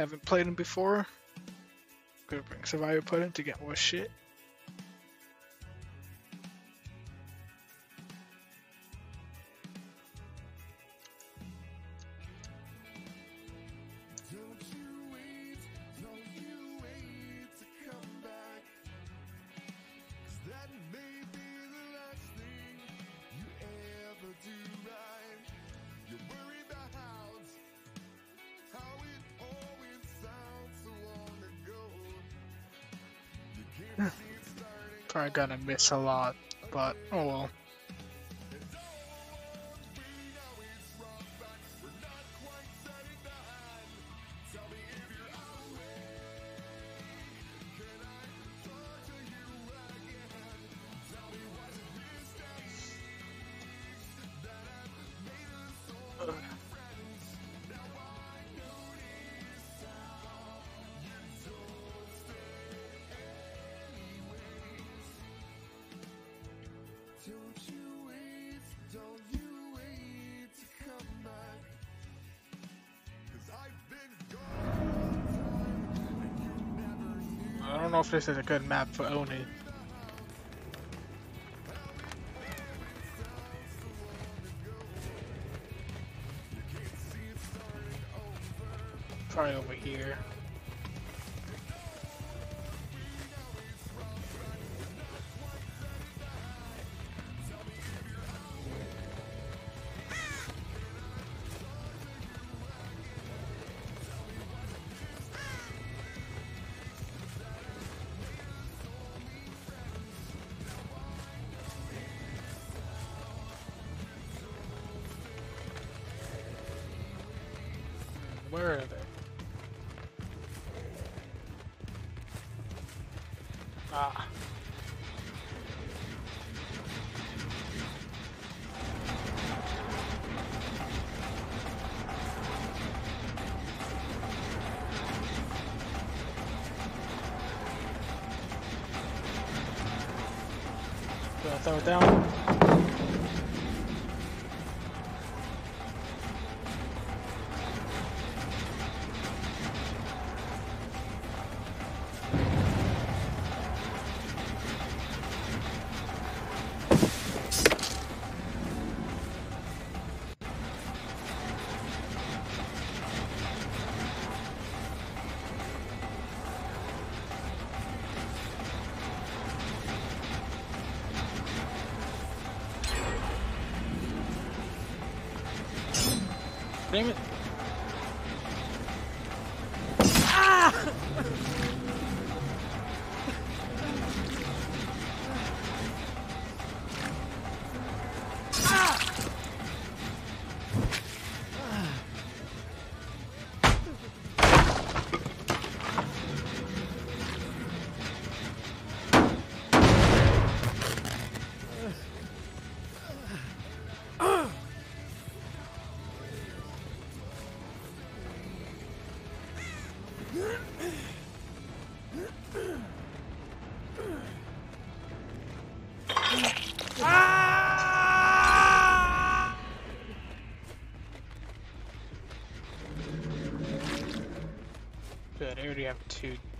haven't played him before. Gonna bring Survivor Pudding to get more shit. Probably gonna miss a lot, but oh well. This is a good map for Oni. Probably over here.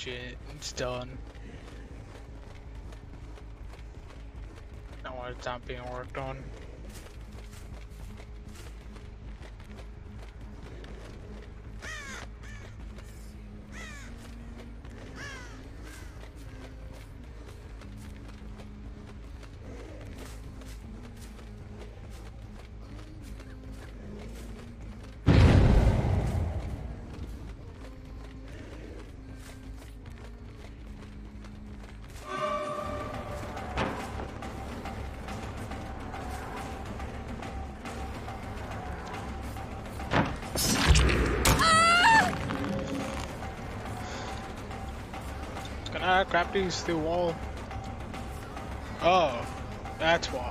Gens done. Now it's not being worked on. Crap these wall. Oh, that's why.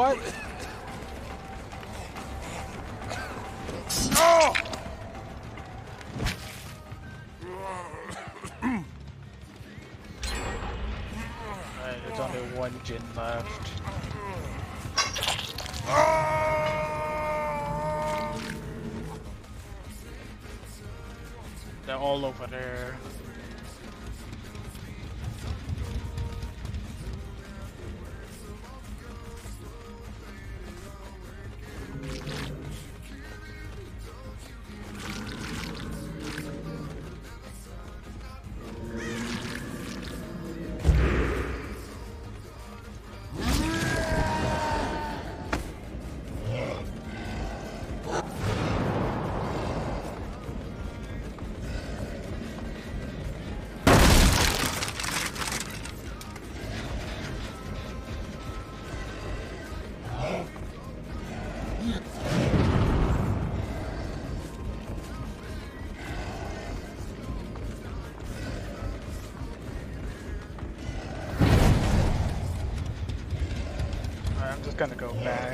What? Oh! There's only one gen left. They're all over there. Gonna go back.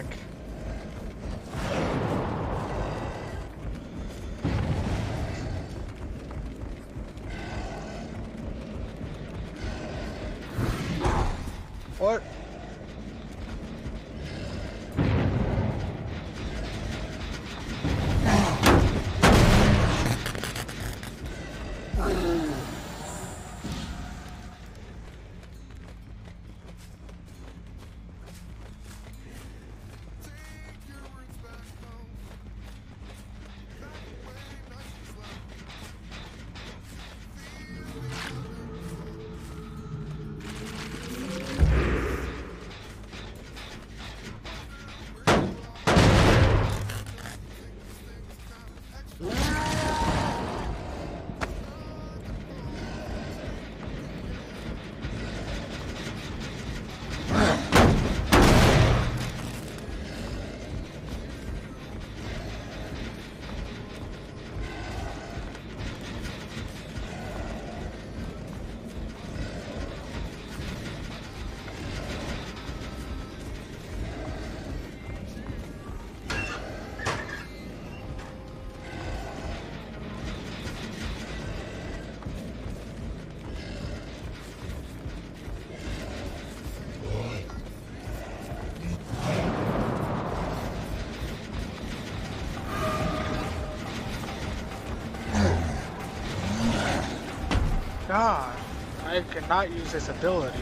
God, I cannot use this ability.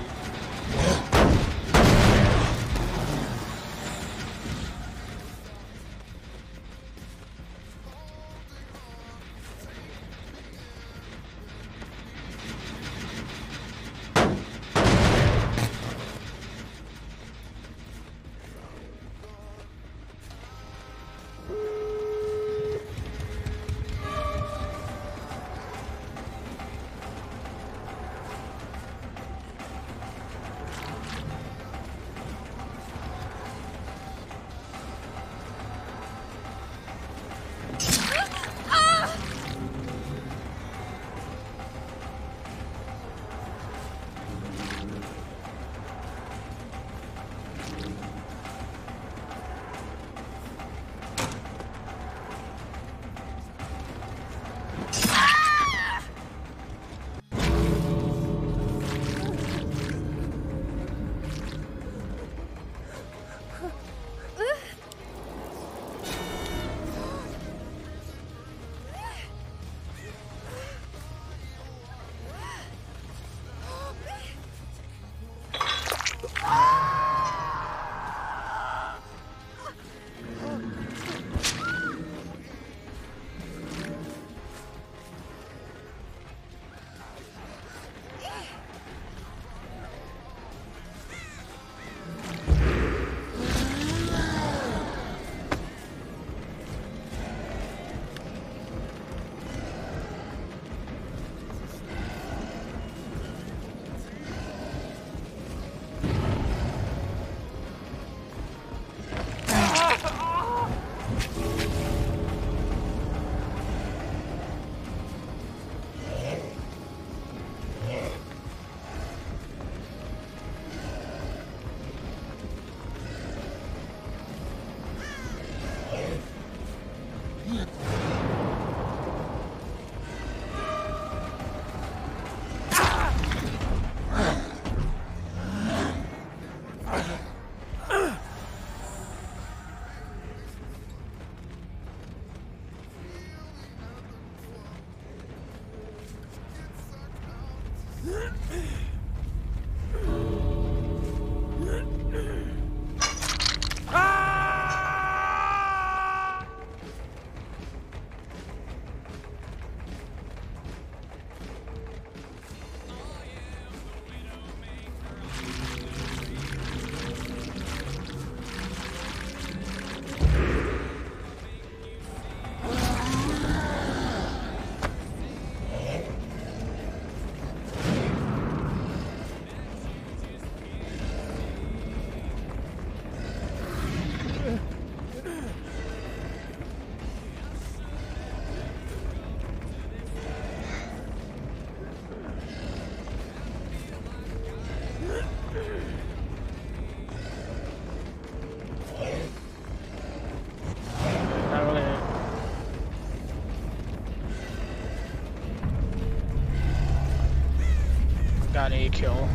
got a kill.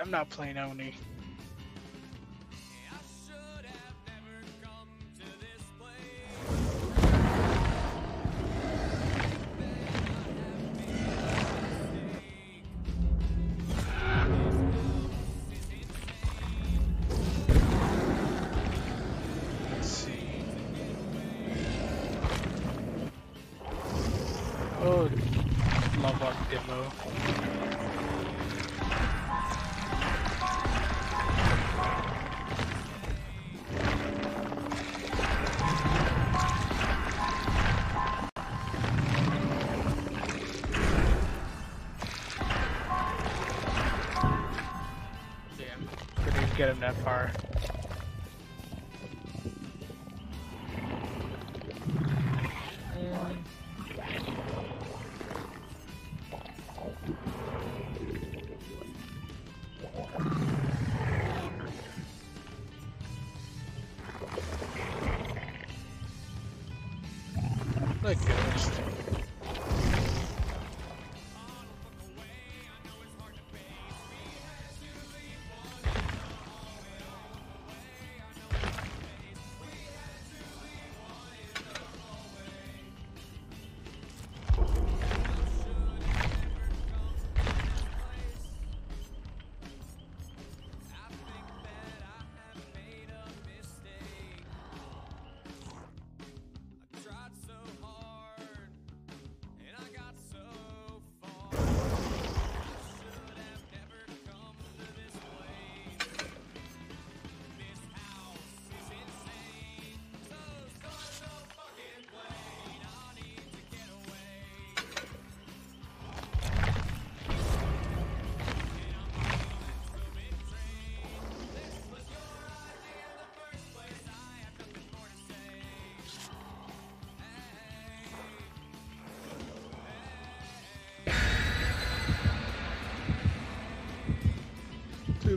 I'm not playing Oni. him that far.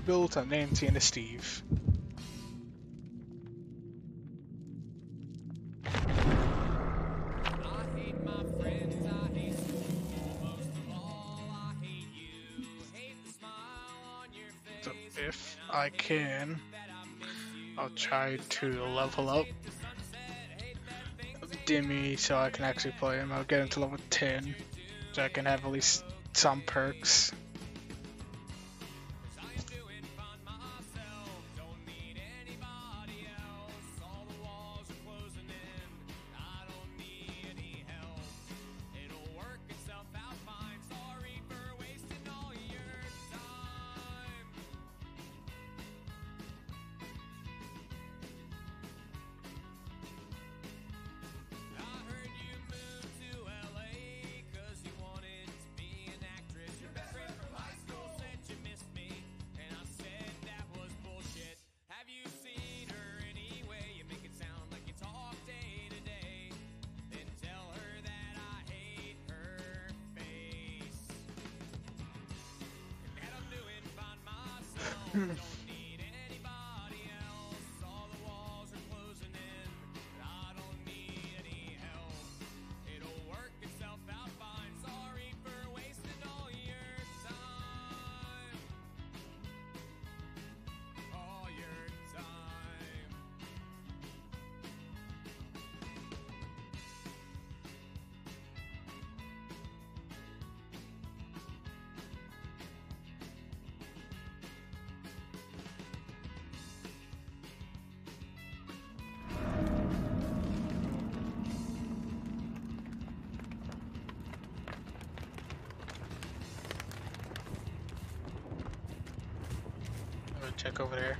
built an empty and a Steve. So if I can, I'll try to level up Dimmy so I can actually play him. I'll get him to level 10 so I can have at least some perks. check over there.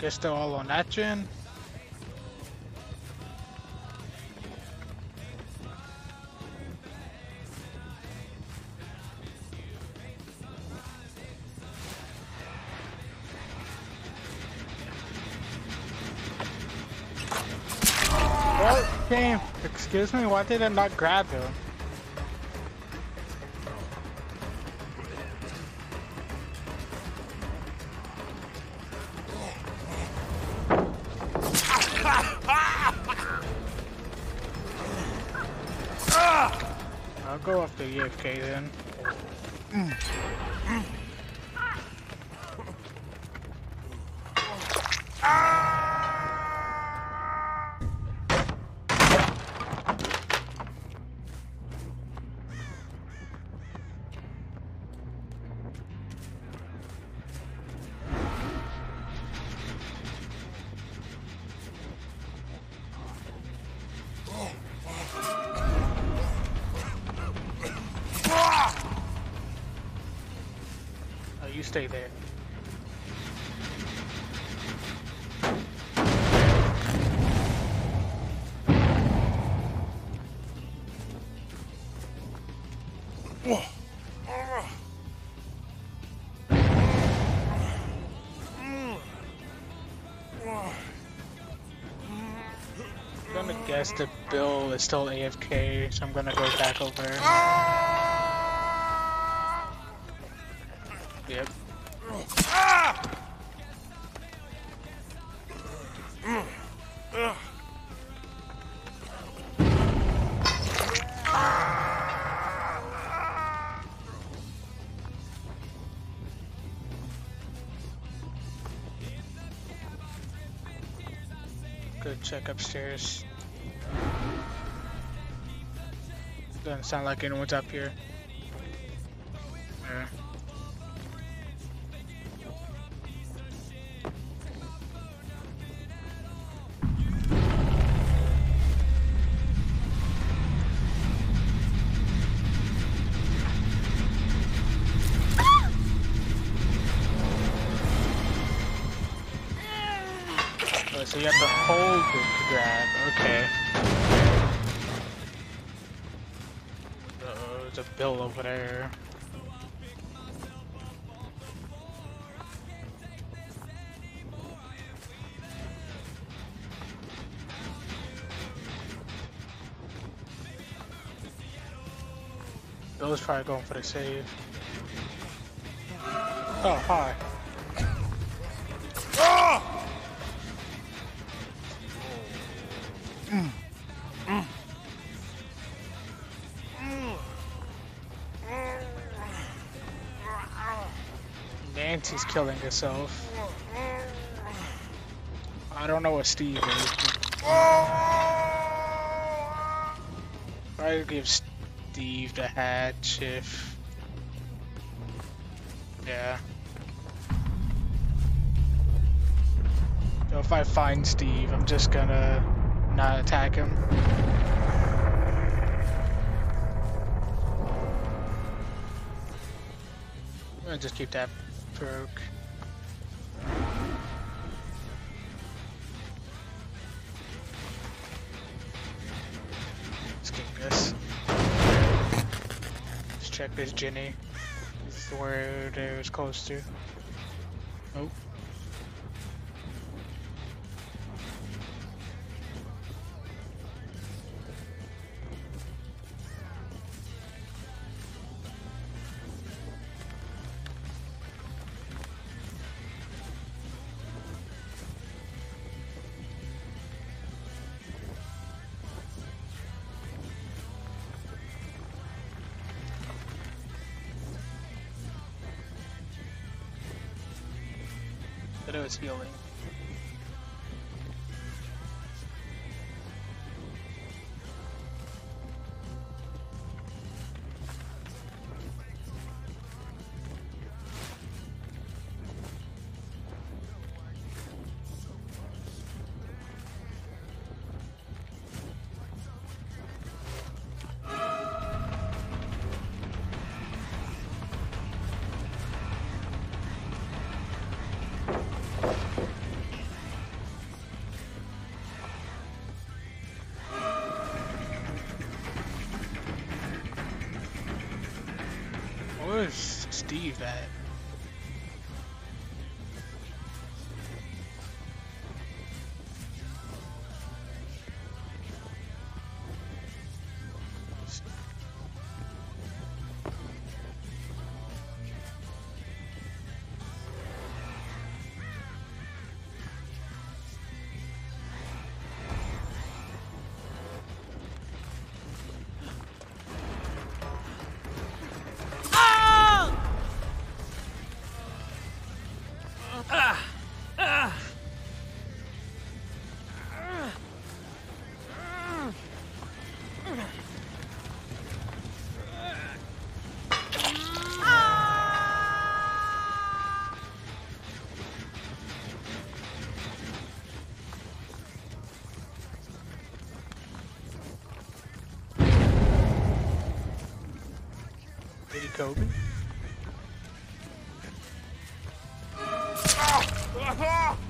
Guess they're all on that gen. Game, excuse me, why did I not grab him? AFK then. Bill is still AFK, so I'm gonna go back over. Yep. Go check upstairs. Doesn't sound like anyone's up here. Bill's probably going for the save. Oh, hi. Nancy's killing herself. I don't know what Steve is. I'd give Steve the hatch if. Yeah. So if I find Steve, I'm just gonna not attack him. I'm gonna just keep that broke. This is where it was close to. Like, Get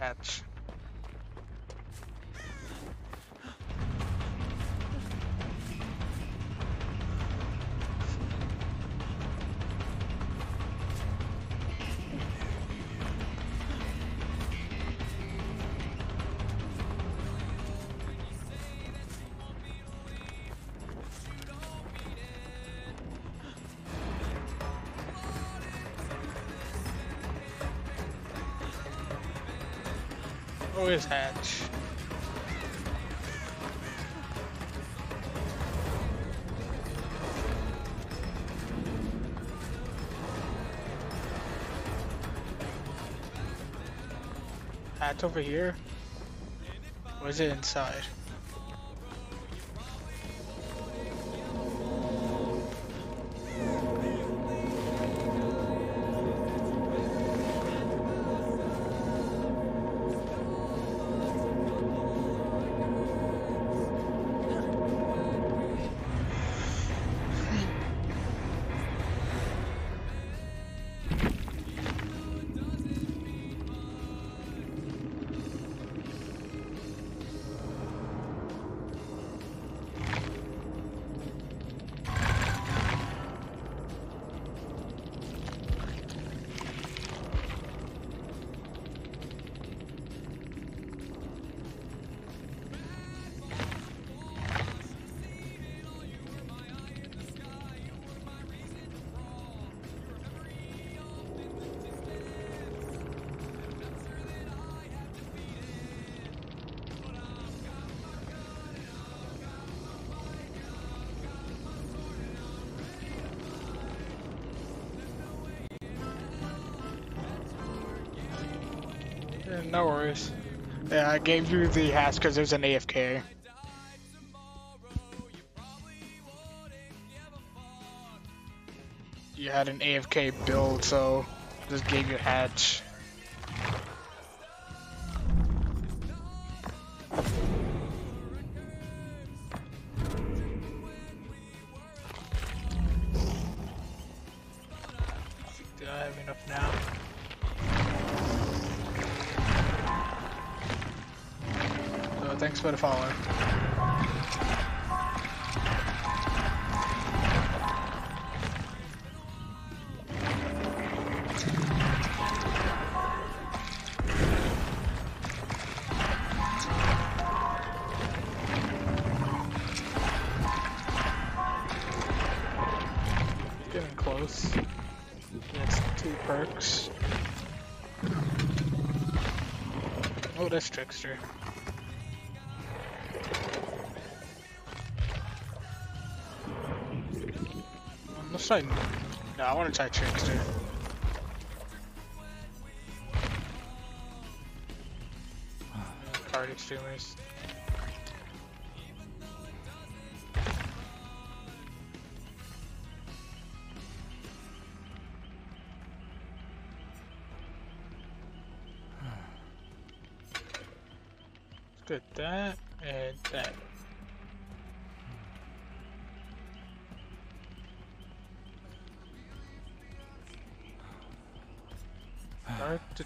hatch. Always hatch. Hatch over here? Is it inside? No worries. Yeah, I gave you the hatch because there's an AFK. You had an AFK build, so just gave you hatch. Thanks for the follow. Getting close. tricks. Oh, that's Trickster. Try. No, I want to try Trickster. Card extremers.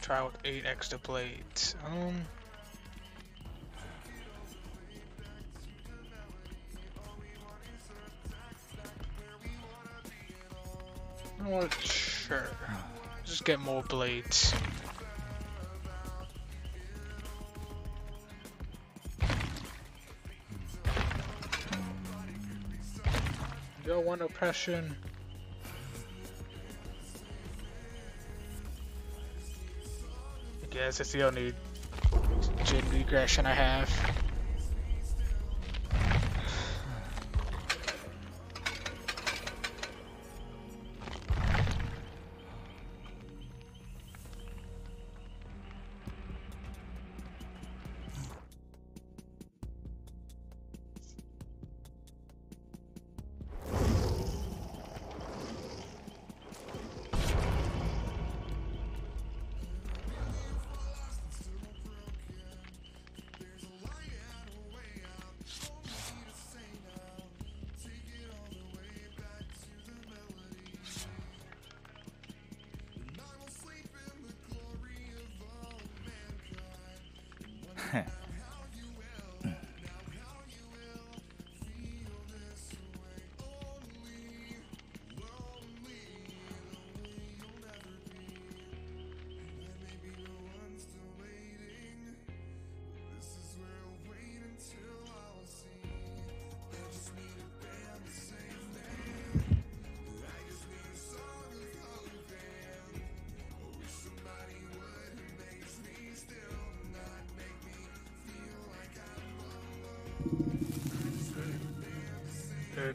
Try with eight extra blades. Um. Not sure. Just get more blades. Yo, one oppression. Guess it's the only regression I have.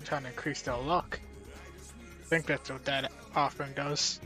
Trying to increase their luck. I think that's what that offering does.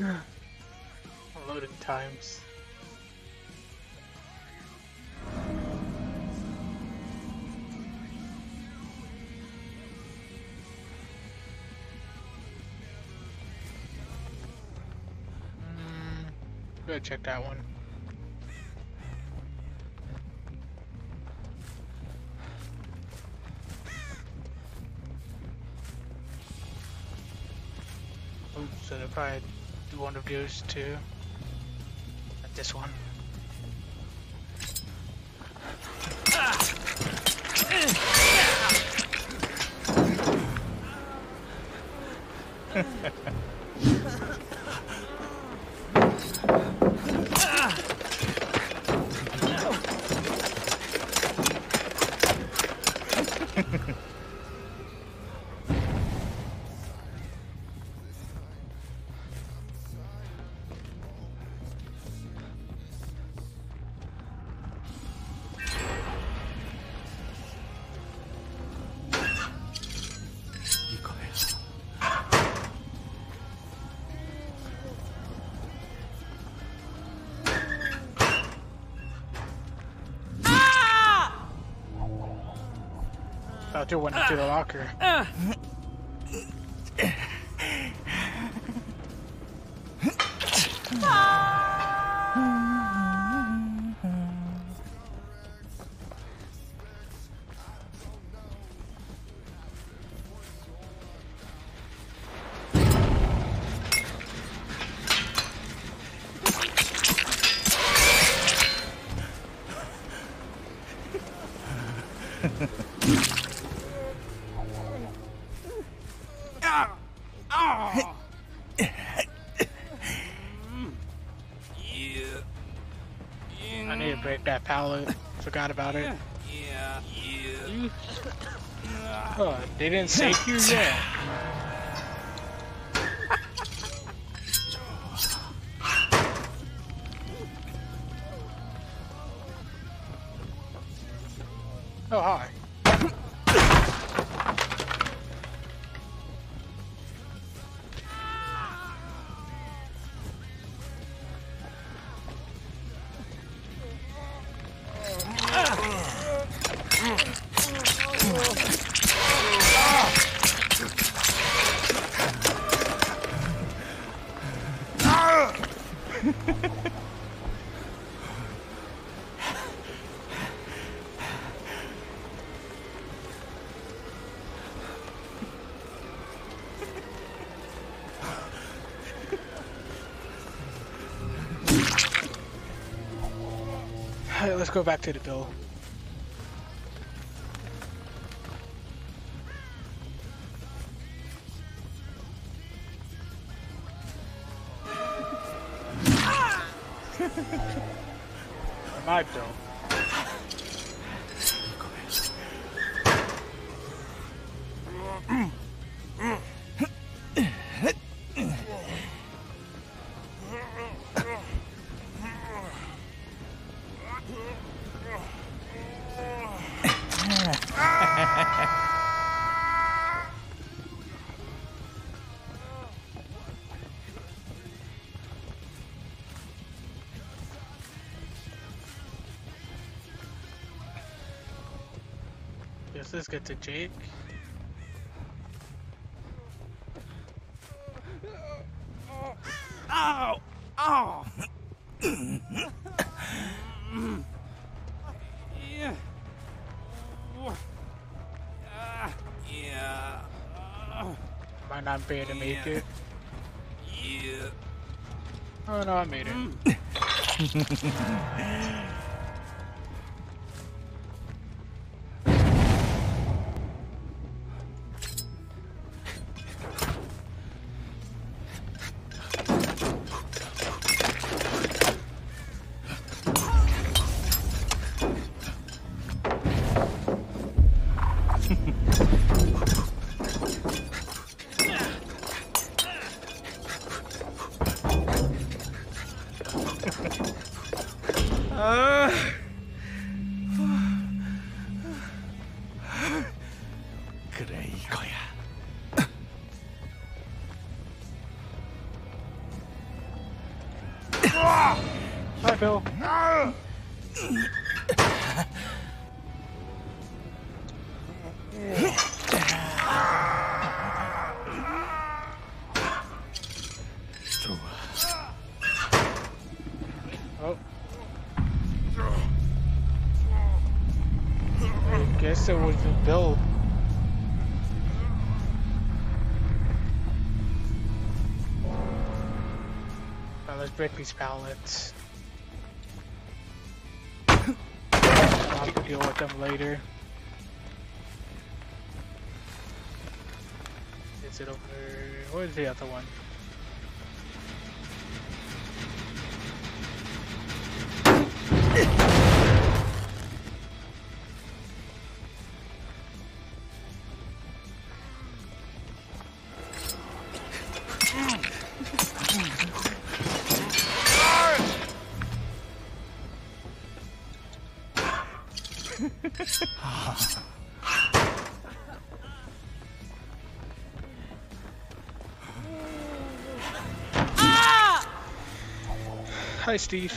Loading times. Mm, go check that one. Oops, so they probably one of this one. You went into the locker. Uh, pallet. Forgot about it. Yeah, yeah. Oh, they didn't save you yet. Go back to the bill. Guess let's get to Jake. Ow! Ow! yeah. Ah, yeah. Ah, Might not be able to make Yeah. it. yeah. Oh no, I made it. break these pallets. I'll have to deal with them later. Is it over? Where's the other one? Hi, Steve.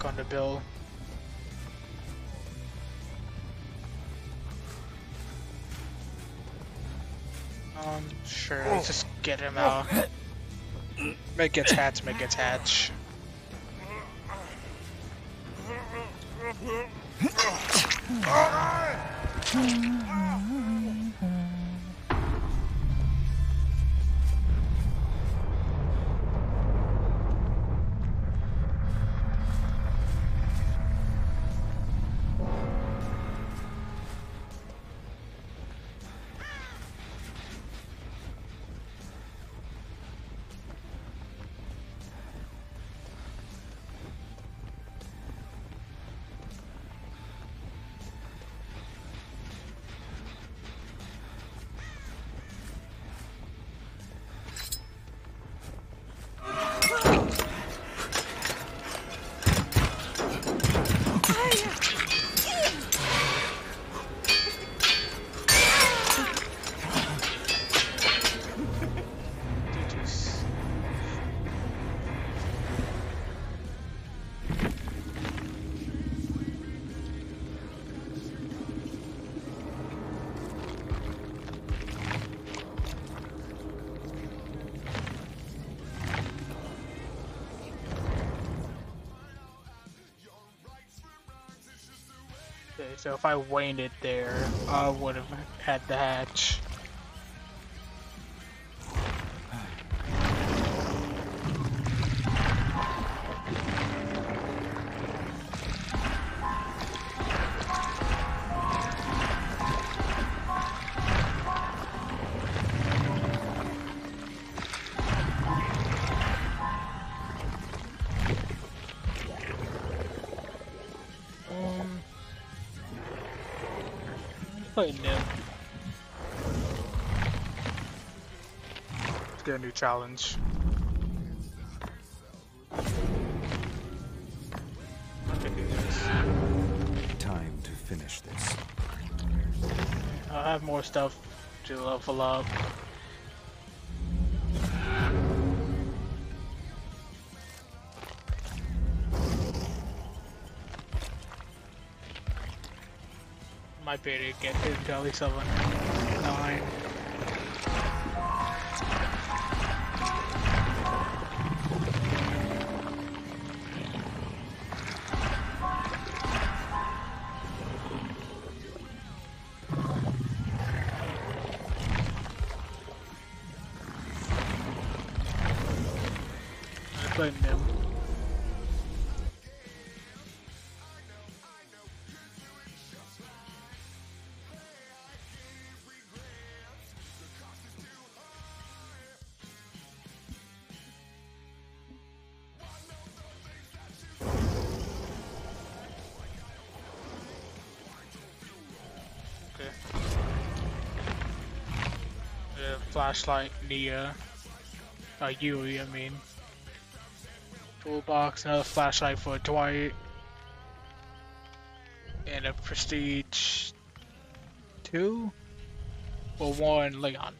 Let's on the bill. Um, sure, let's just get him out. Meg gets hatch, Meg gets hatch. So if I waited there, I would have had the hatch. Play new. Let's get a new challenge. Okay, do this. Time to finish this. I have more stuff to level up. Be able get to at least 9. I play Nim. The flashlight, Nea. Uh, Yui, I mean. Toolbox, another flashlight for Dwight. And a Prestige 2? Or 1 Leon.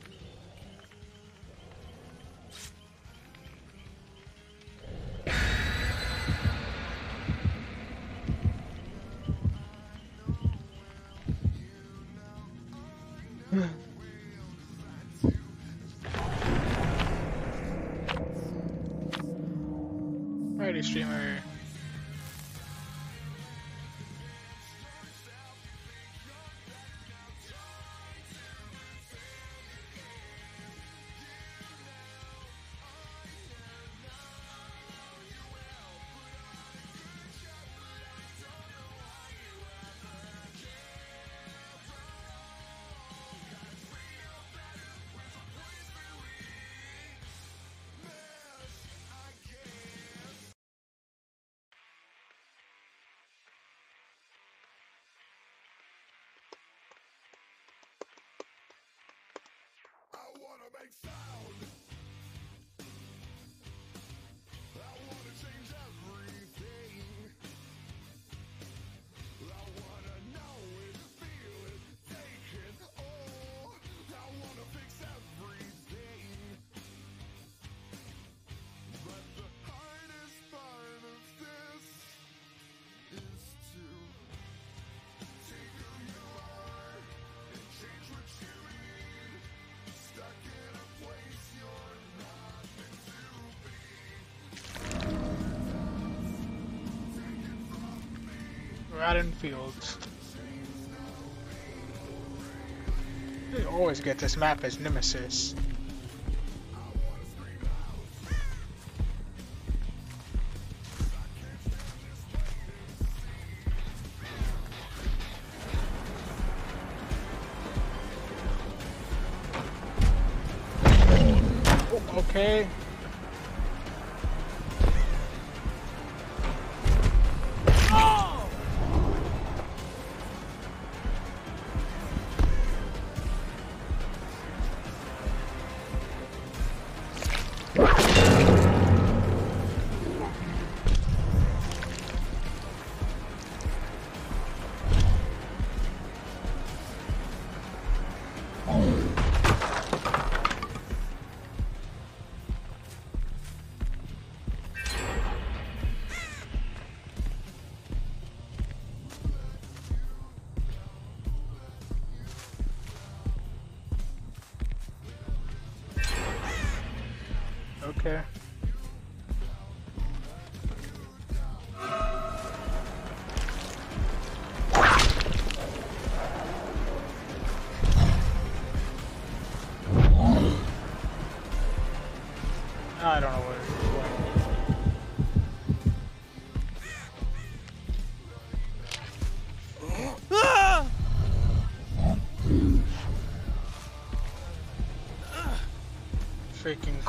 Rotten Fields. They always get this map as Nemesis. okay.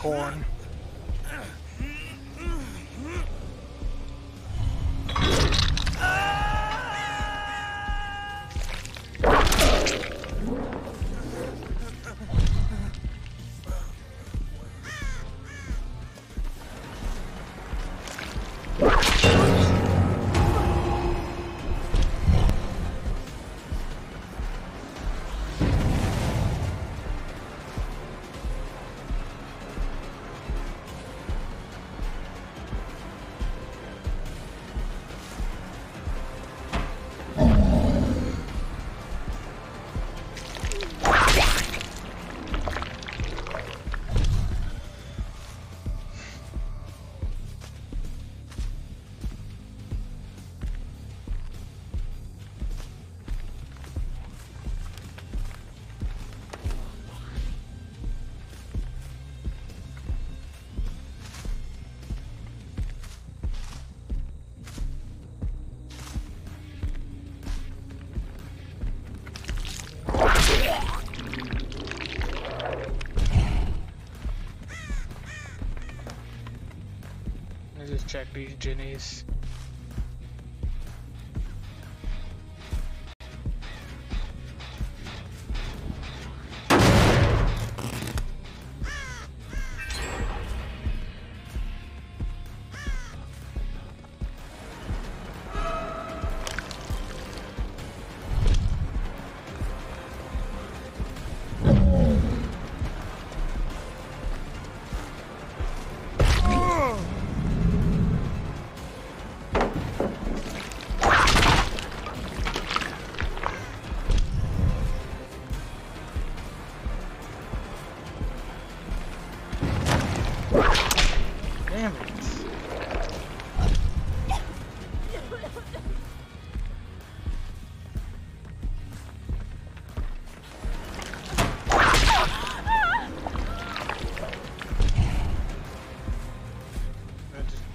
corn. check these gennies.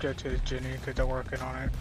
get to genny because they're working on it.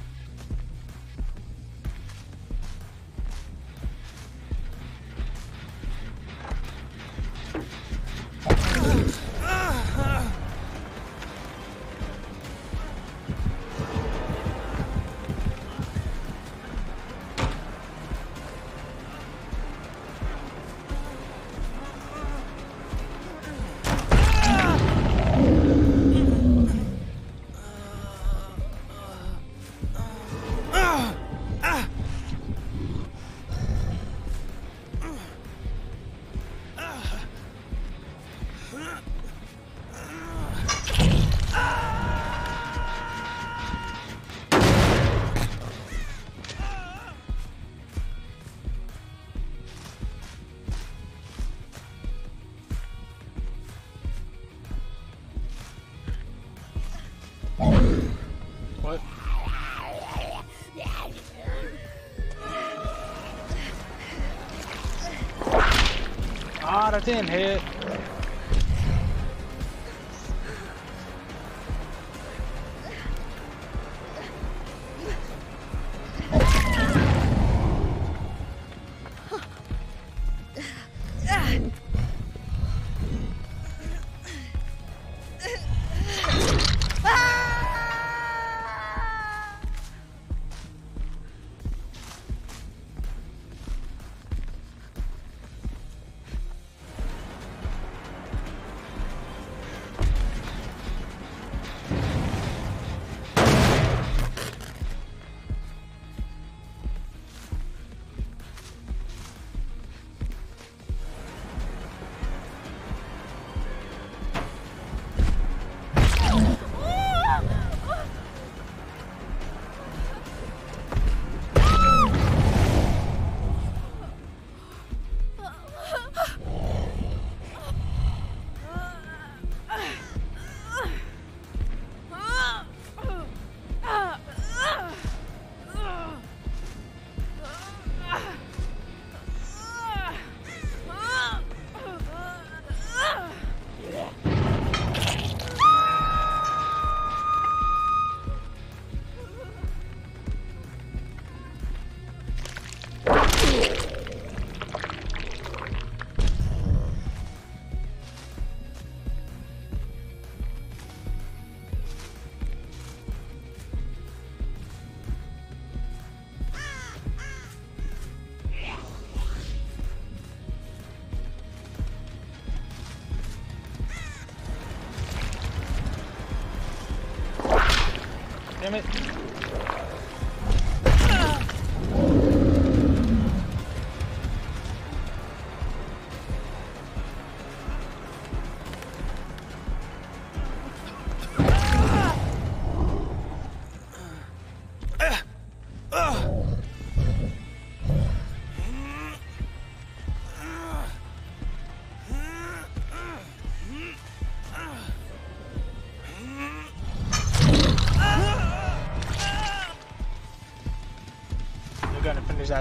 Ah, that didn't hit.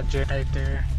Journey right there.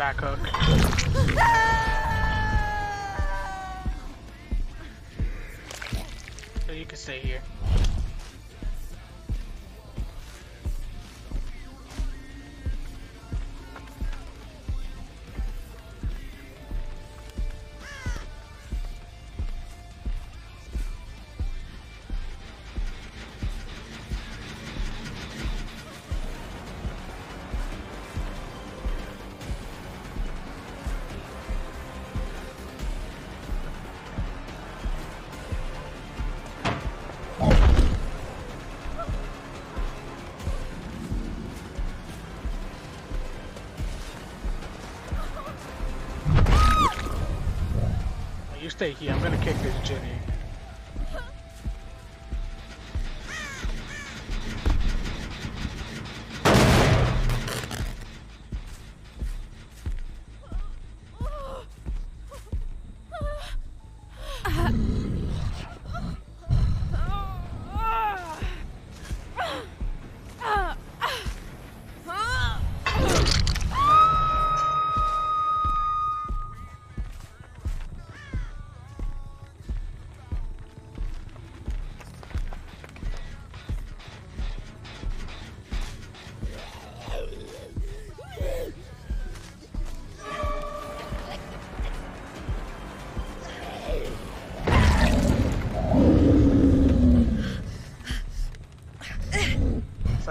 Back hook. So you can stay here. Stay here. I'm gonna kick this genny.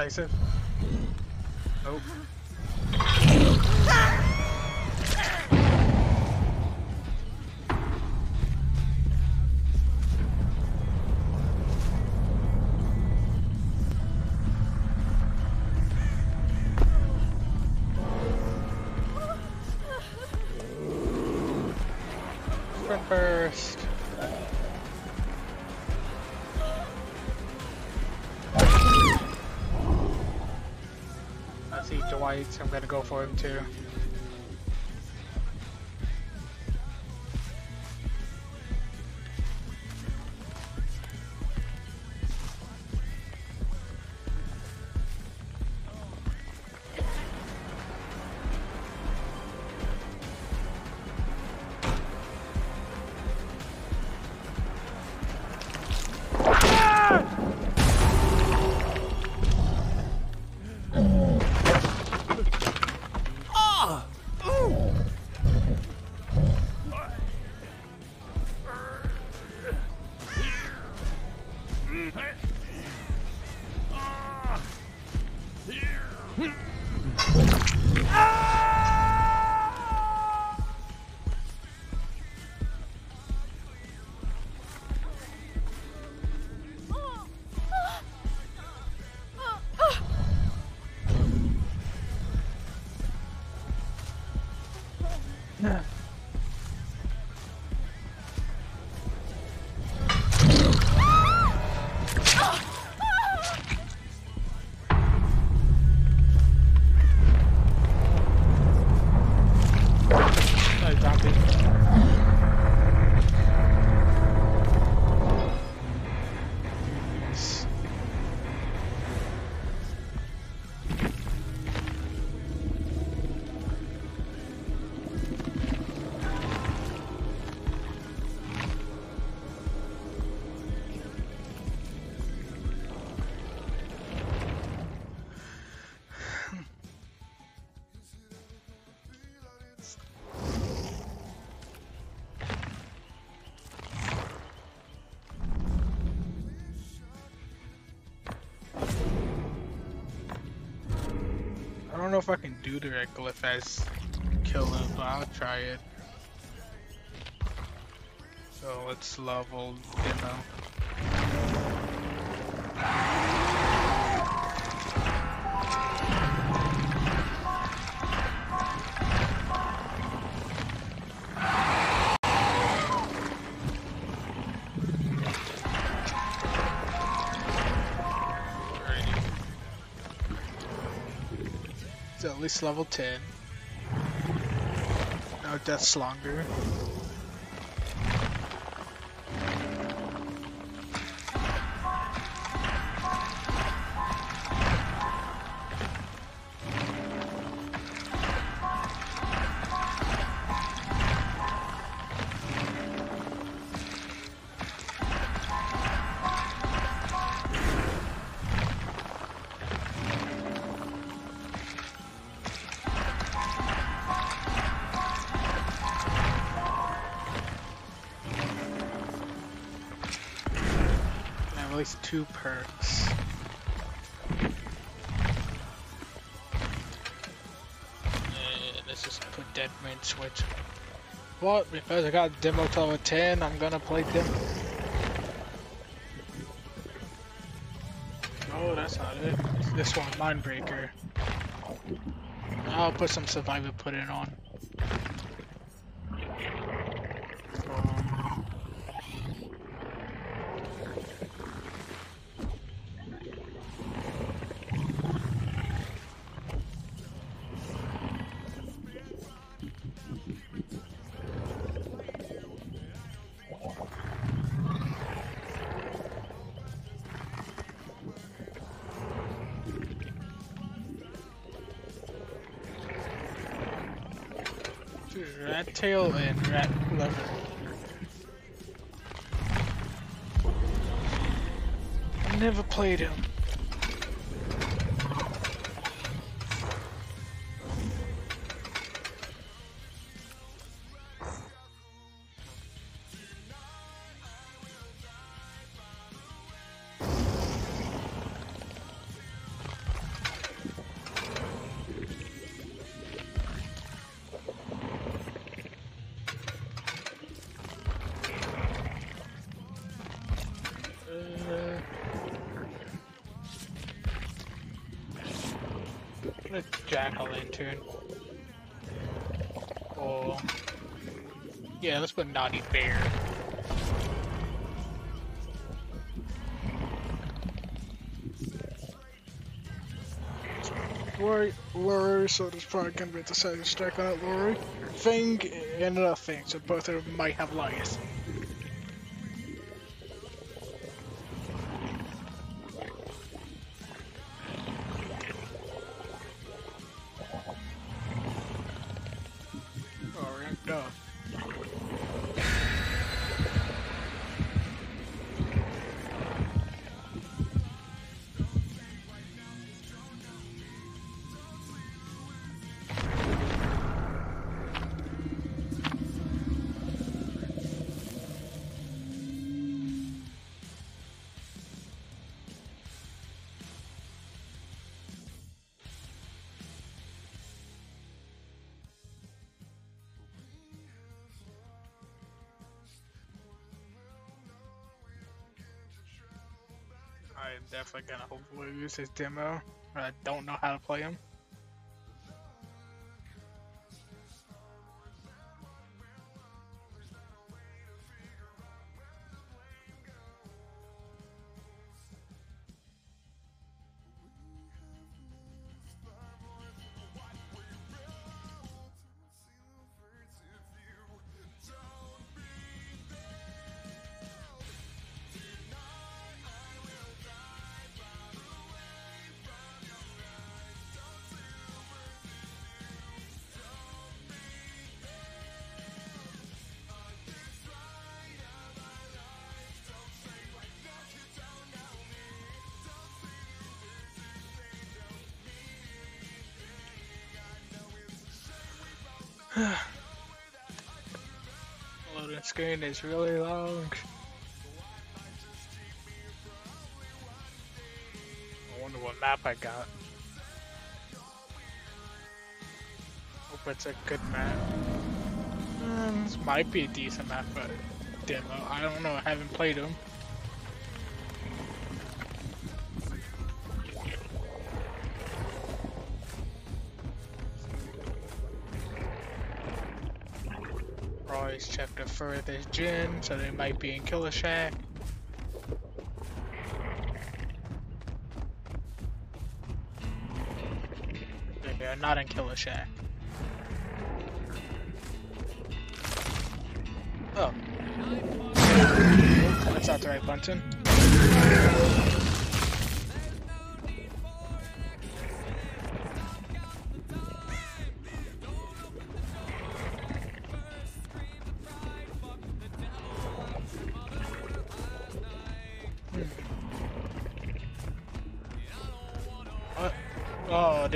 Decisive. Nope. Dwight. I'm gonna go for him too. Know if I can do the glyph as kill him, but I'll try it. So let's level Demo. At least level 10. Now death's longer. Two perks. Let's just put Dead Man Switch. What? Because I got demo level 10, I'm gonna play demo. Oh, that's not it. It's this one, Mindbreaker. I'll put some Survivor Pudding. Tail and rat lever. I never played him. Oh, yeah. Let's put naughty bear. Lori, Lori, so there's probably gonna be a Decisive Strike on it, Lori. Feng and another uh, thing, so both of them might have lions. Definitely gonna hopefully use his demo. but I don't know how to play him. Screen is really long. I wonder what map I got. Hope it's a good map. Mm, this might be a decent map, but demo. I don't know. I haven't played them. Always check the furthest gen, so they might be in Killer Shack. They are not in Killer Shack. Oh. That's not the right button.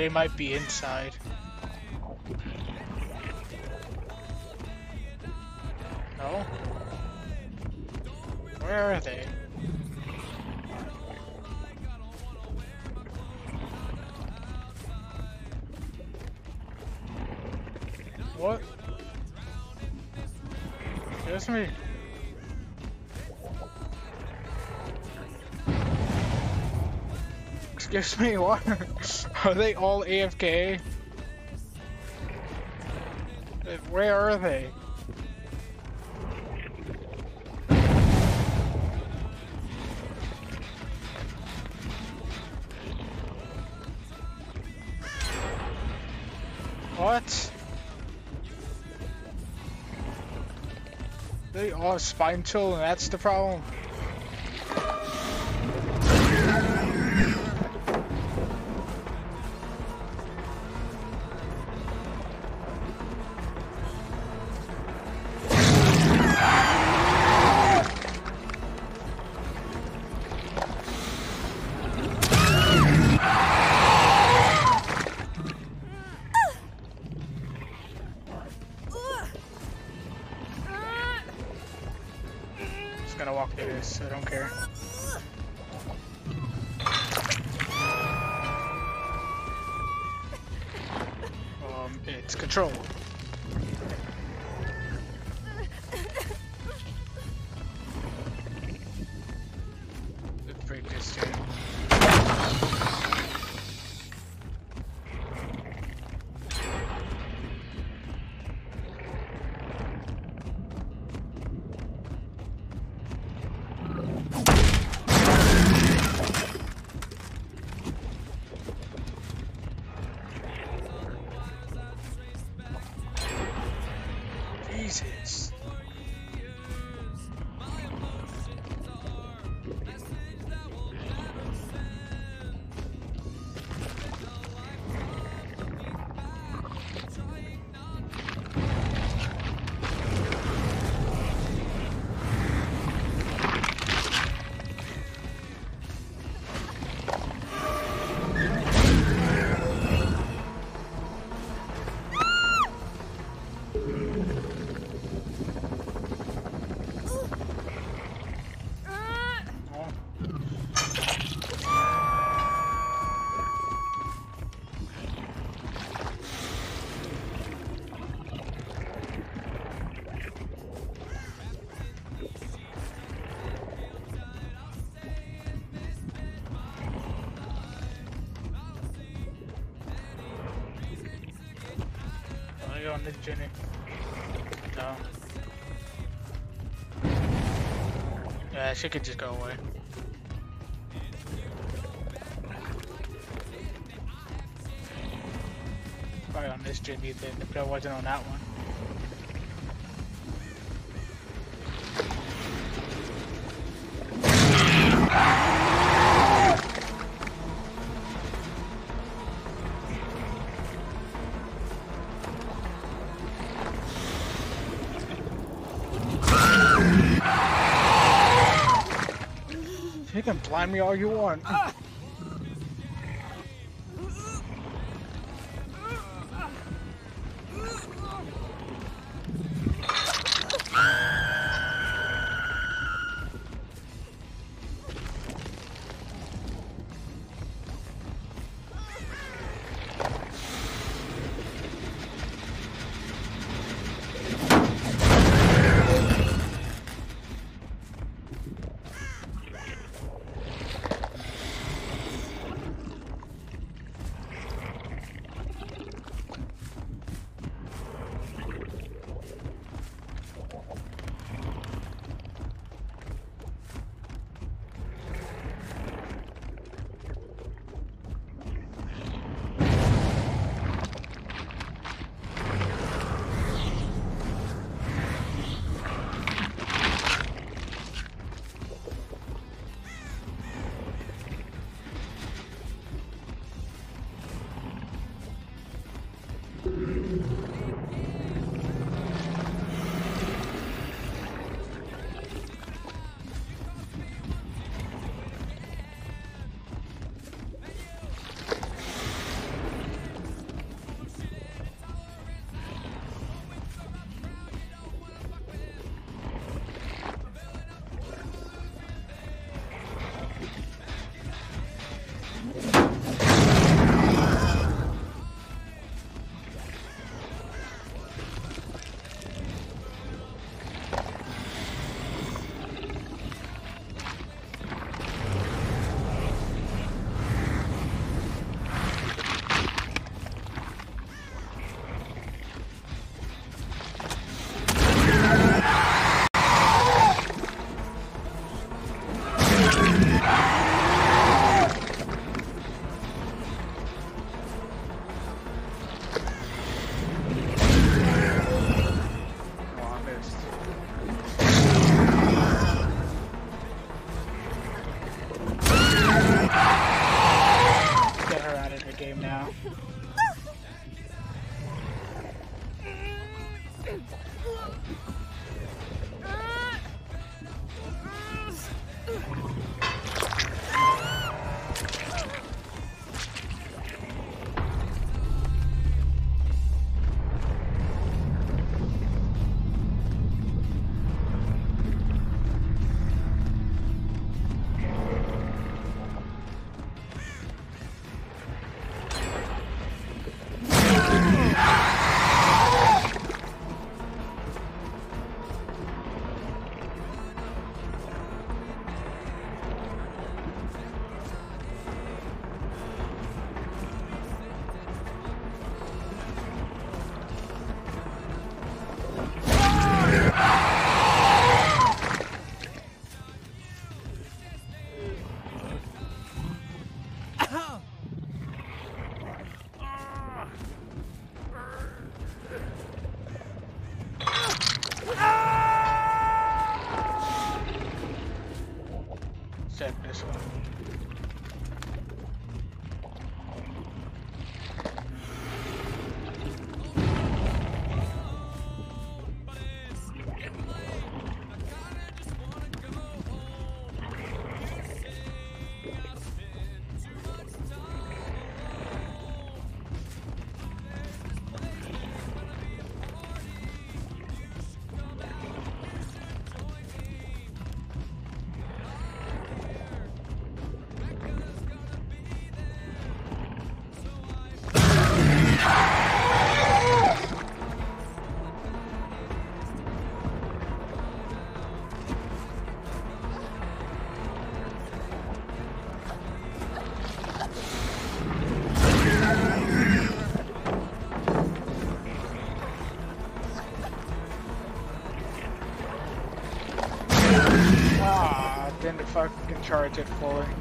They might be inside. No? Where are they? What? Excuse me. Excuse me, what? Are they all AFK? Where are they? What? They all spine chill and that's the problem? On this journey? No. Yeah, she could just go away. Probably on this journey then, if I wasn't on that one. You me all you want. charge it fully.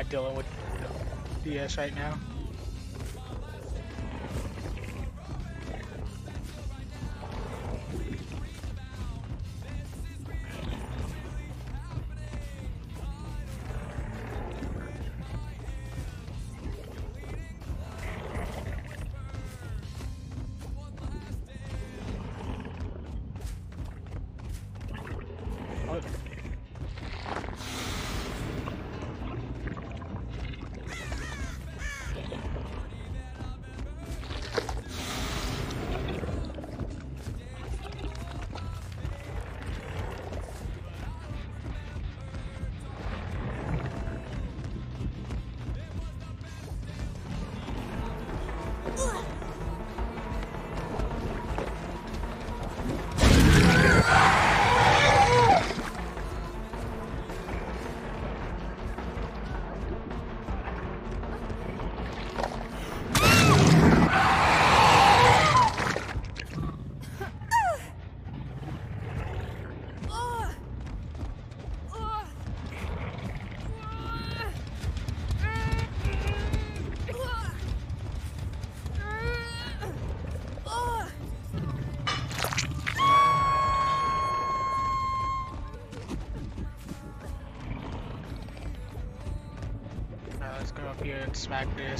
Not dealing with DS right now. Up here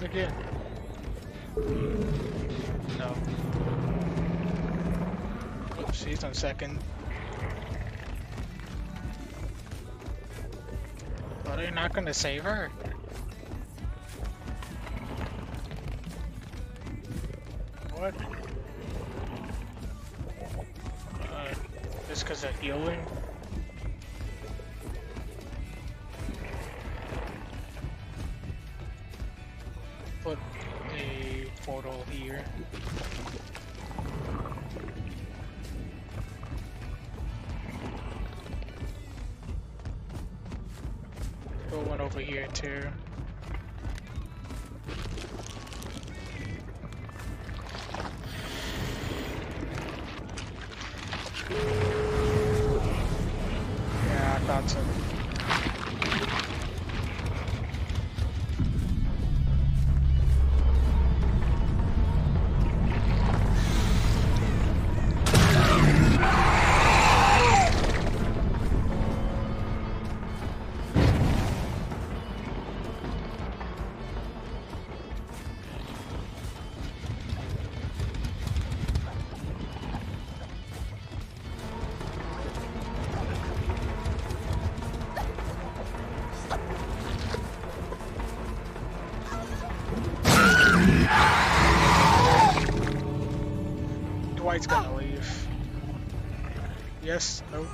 Again. No. Oh, she's on second. But are you not gonna save her? here. Yes, no.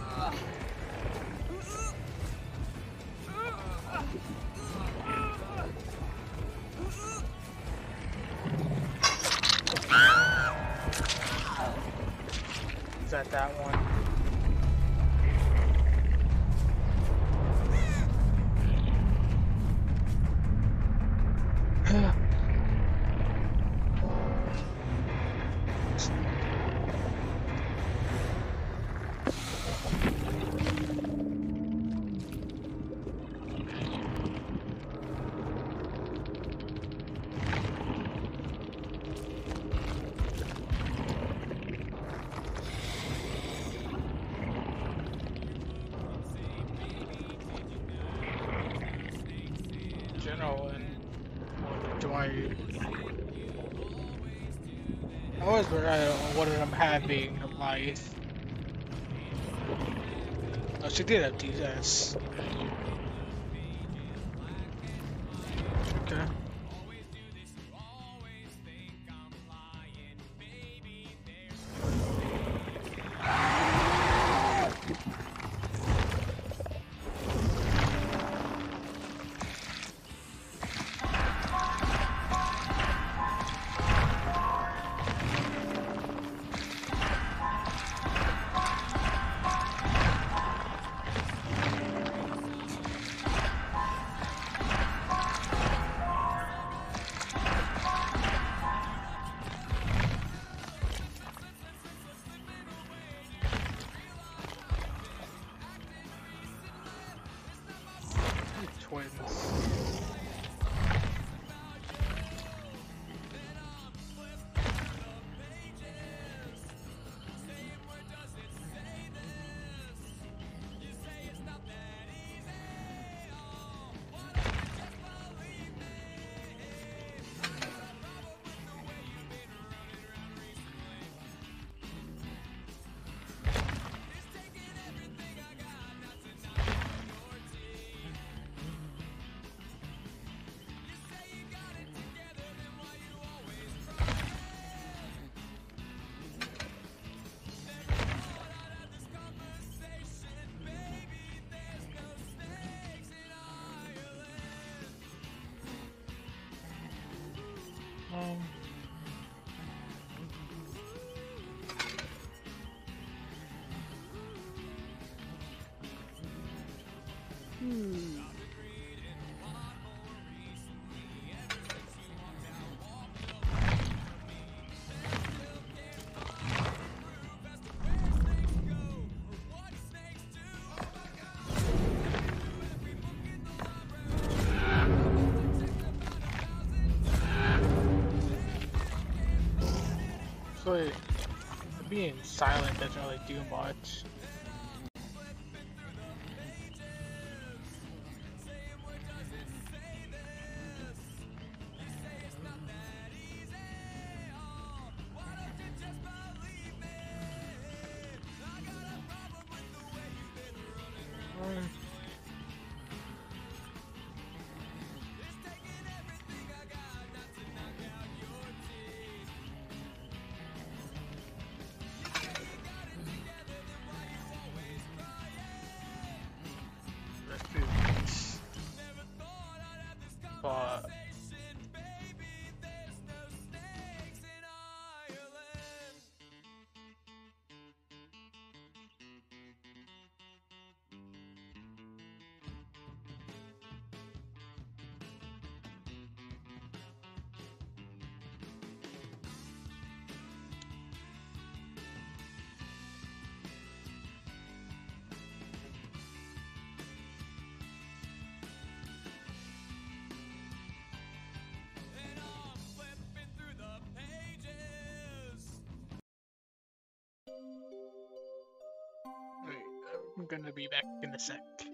having a life. Oh, she did have defense. silent, doesn't really do much. I'm gonna be back in a sec.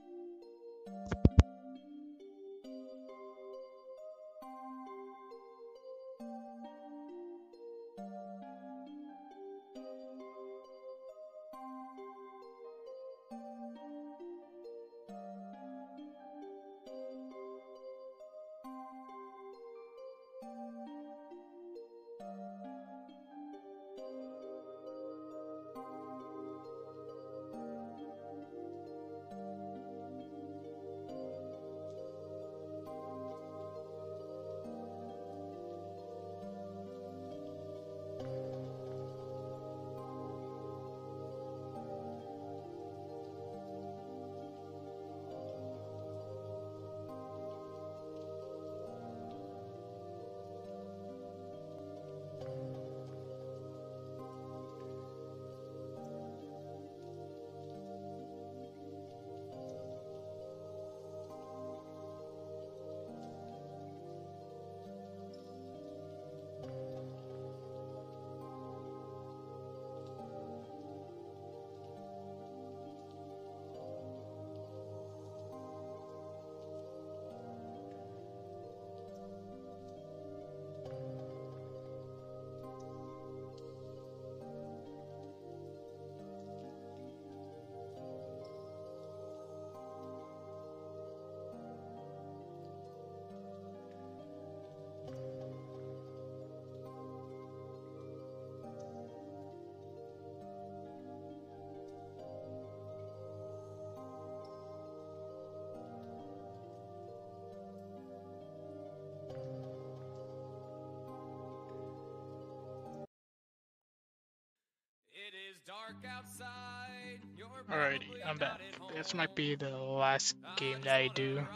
Alrighty, I'm back. This might be the last game that I do.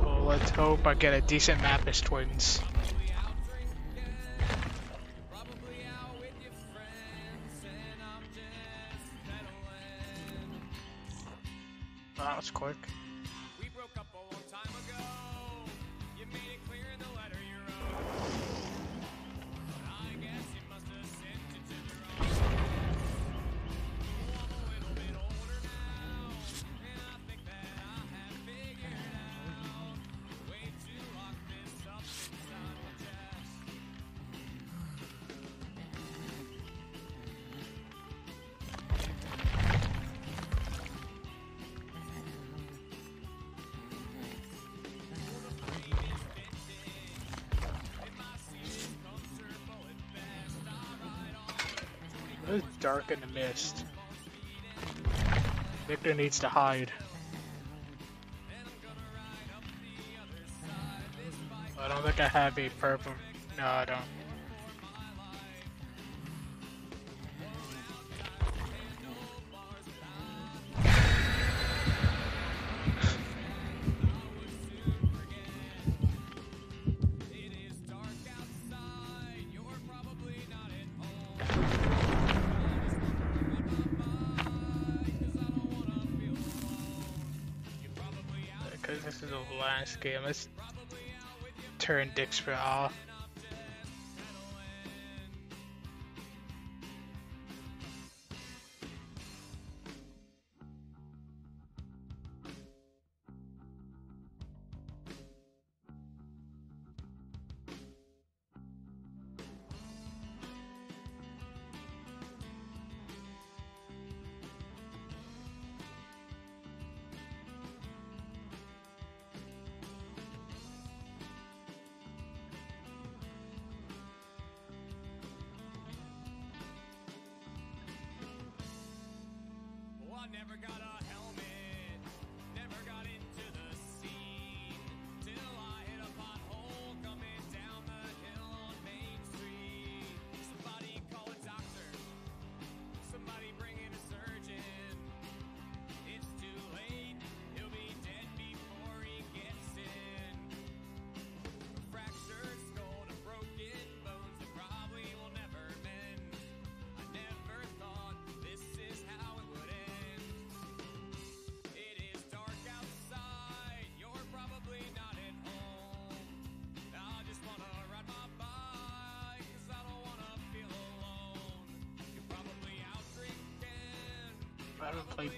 Well, let's hope I get a decent map as twins. dark in the mist. Victor needs to hide. I don't think I have a purple. No, I don't. game. Let's turn Dixper off.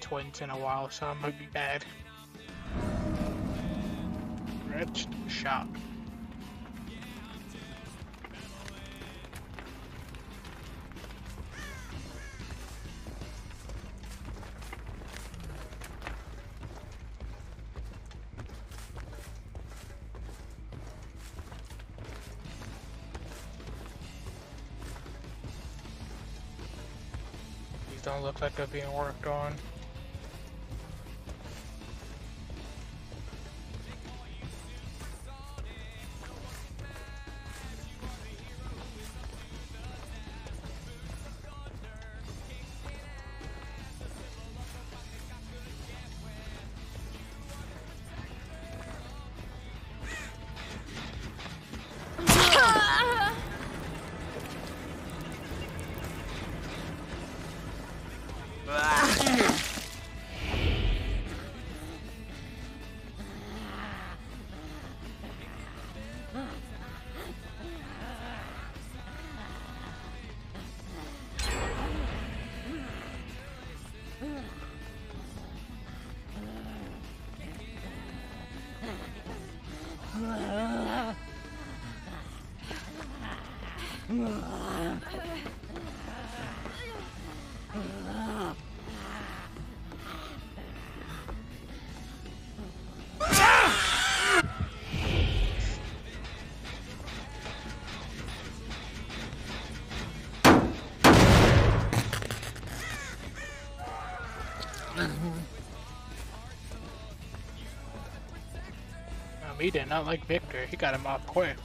Twins in a while, so I might be bad. Wretched shop. Don't look like they're being worked on. He did not like Victor. He got him off quick.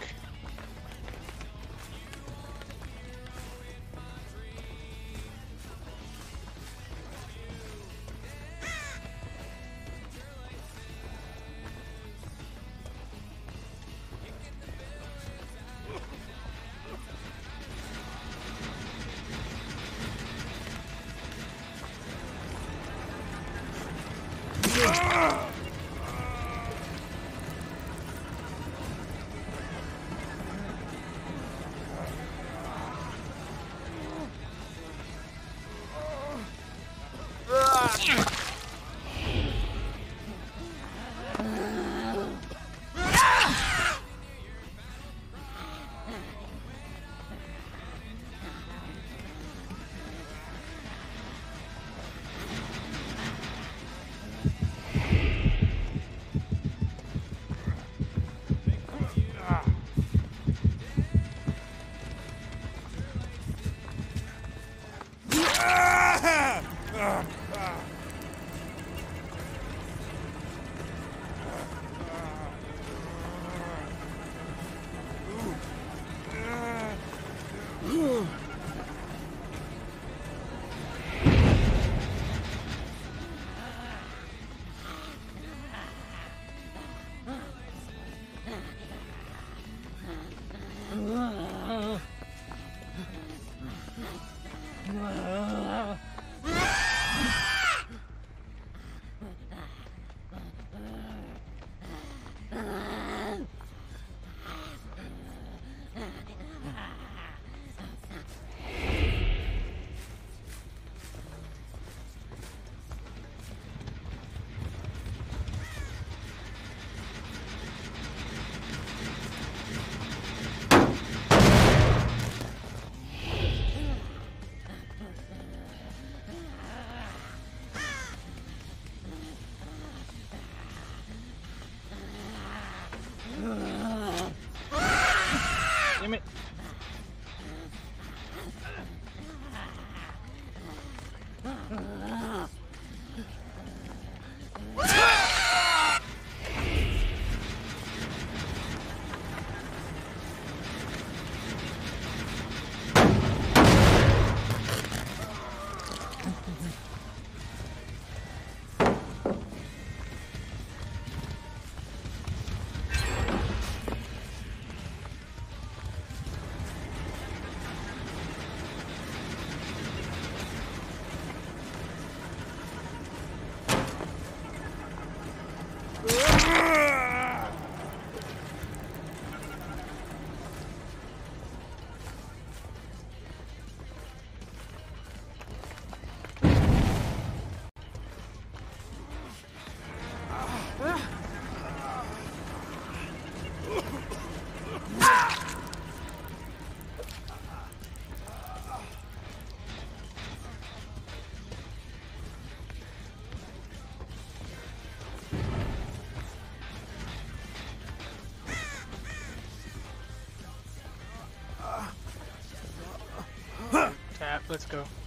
Let's go.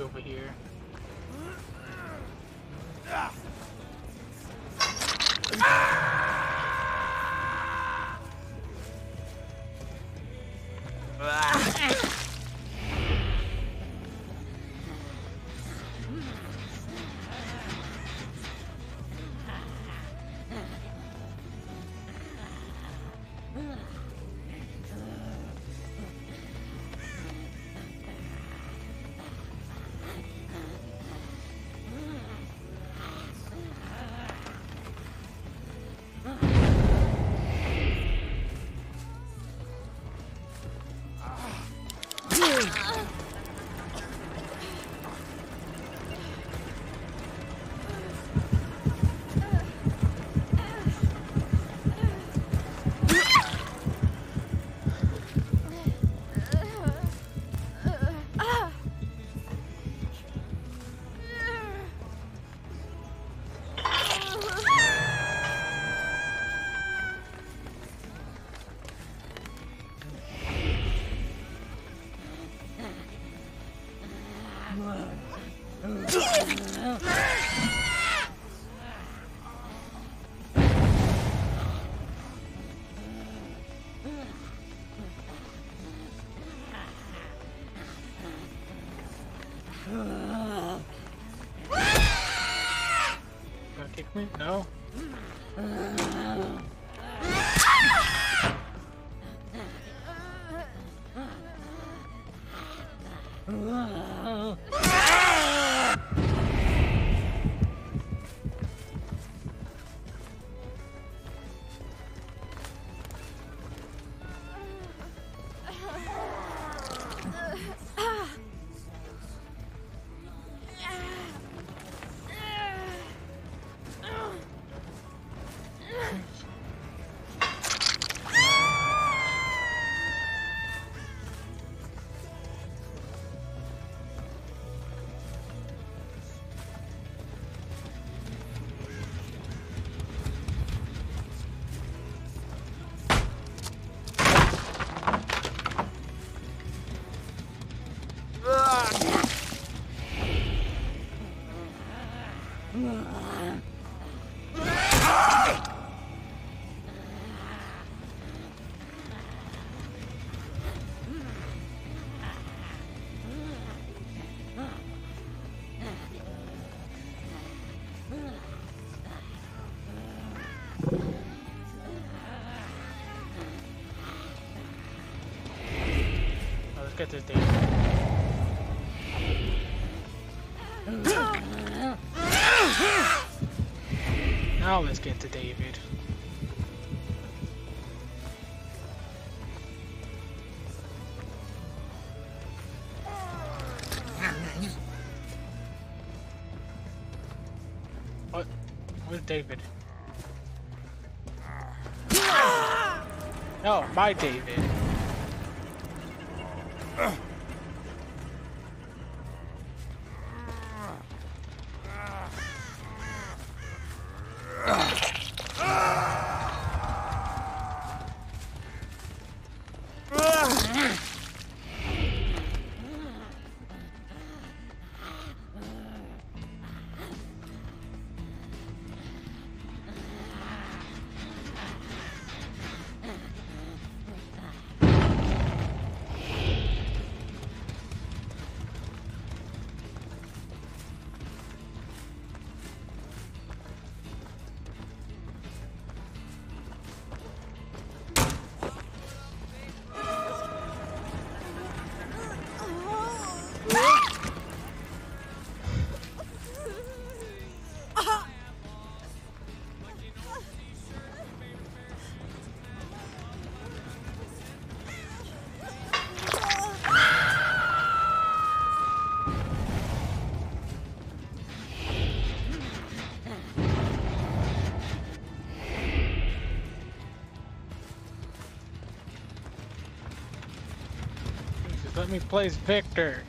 Over here. Gonna David. Now let's get to David. What? Where's David? No, my David. Me play as Victor.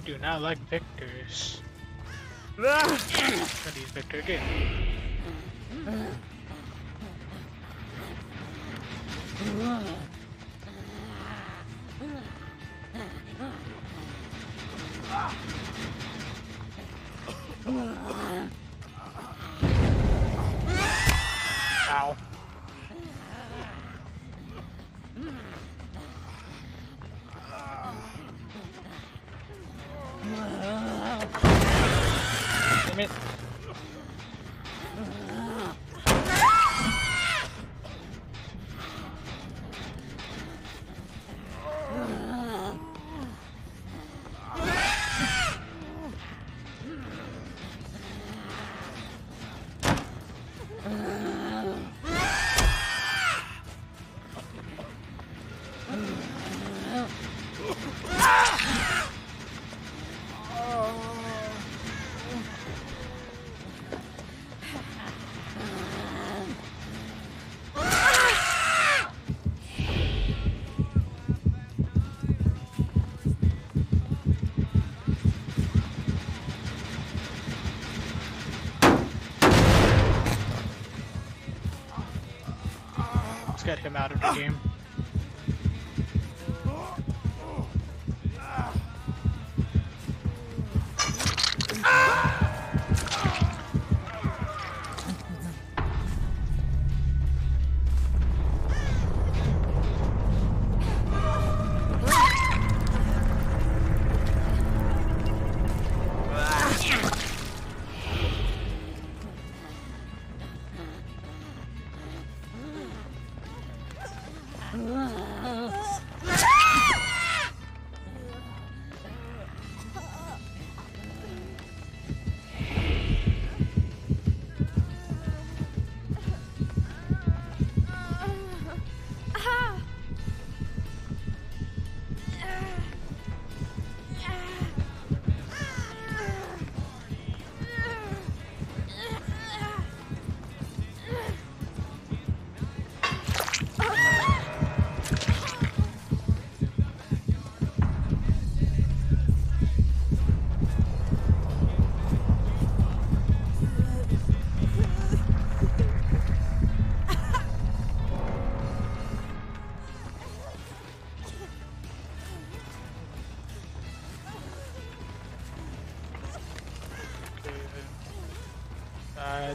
They do not like victors. Ah! But he's Victor again.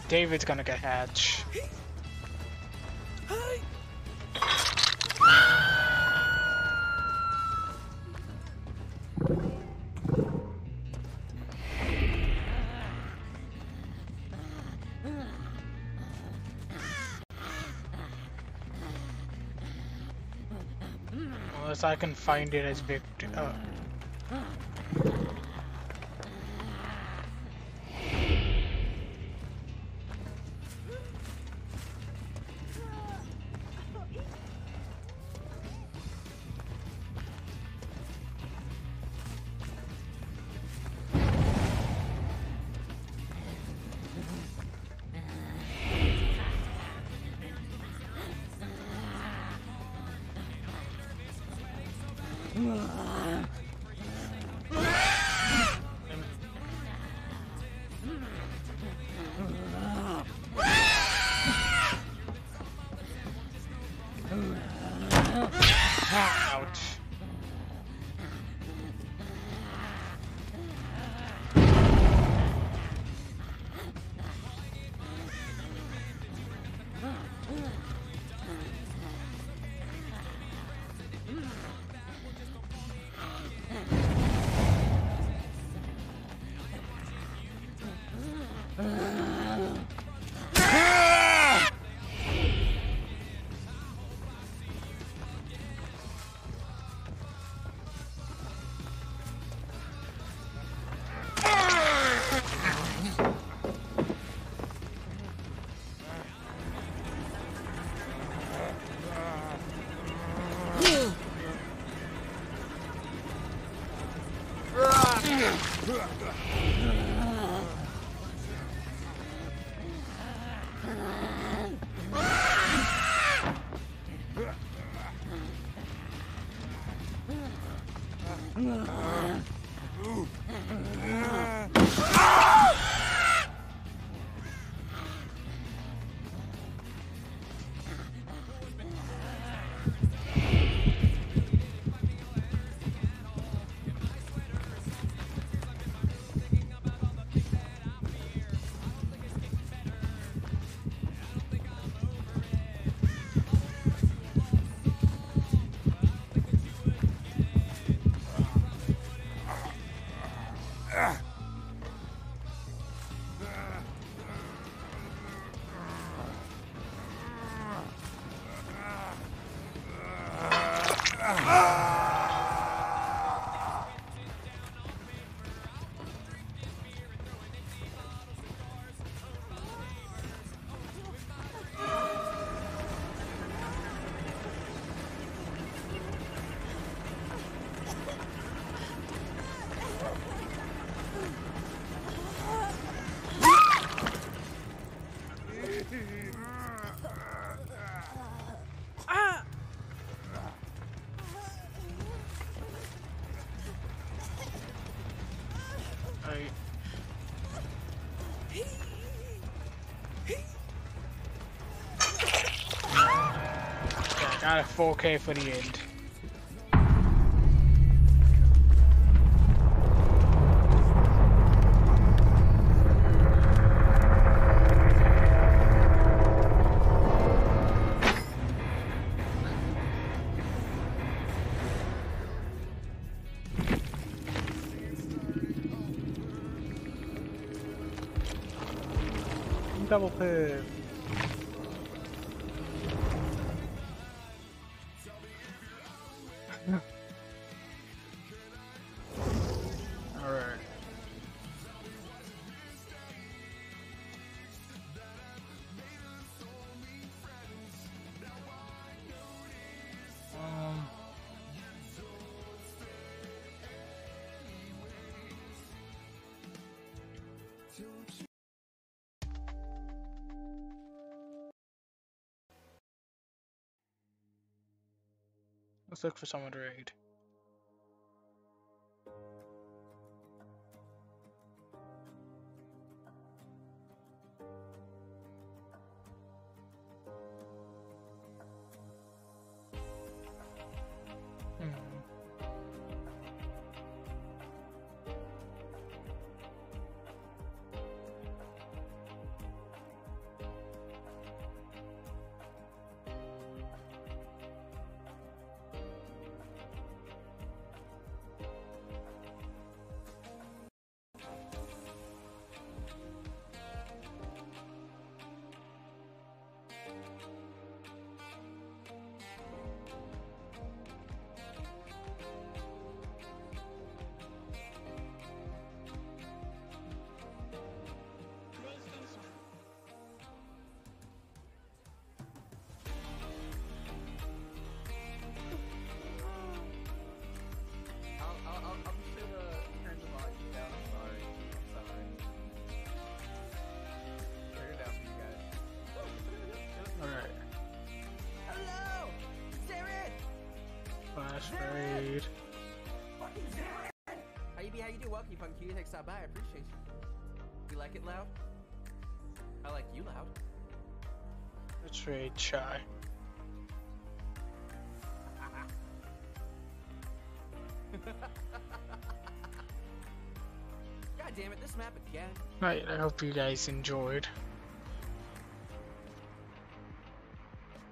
David's gonna get hatch. Unless I can find it as Victor. I... Okay, I a 4K for the end. Let's look for someone to raid. Shy. God damn it, this map again. Right, I hope you guys enjoyed.